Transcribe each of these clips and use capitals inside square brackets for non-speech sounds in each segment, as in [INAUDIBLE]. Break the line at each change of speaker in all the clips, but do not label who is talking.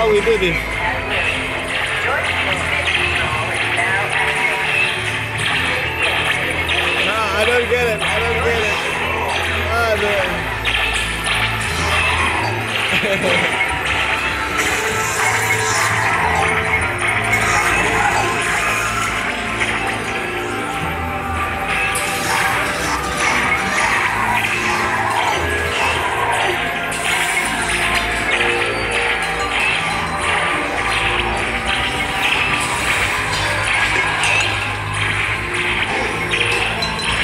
how we do this.
No,
I don't get it. I don't
get
it. Ah, oh, no. [LAUGHS]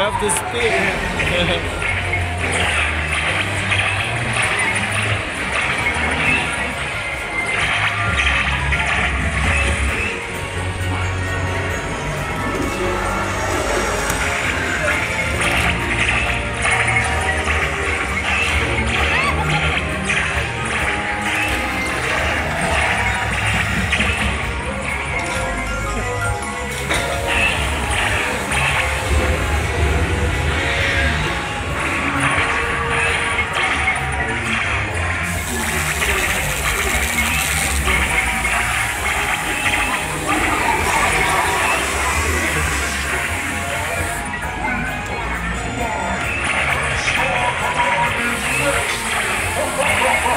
left his stick.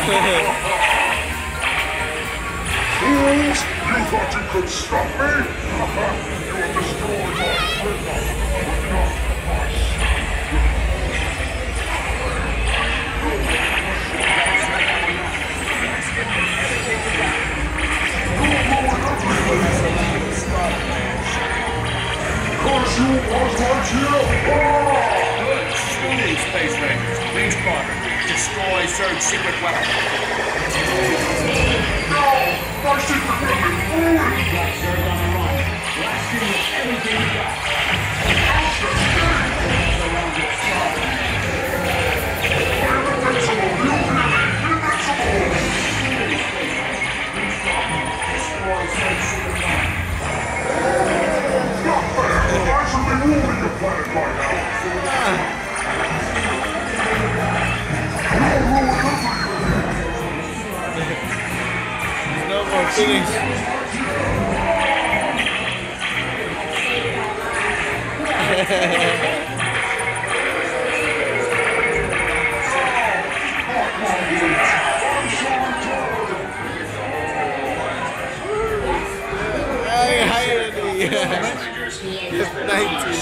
Fools! You thought you could stop me? you will destroy my freedom, but not my Because you want my kill! Ah!
Good, space man. Bomber. Destroy Zurg secret weapon.
No!
My
secret
weapon!
six innings. Irony.
Just 19.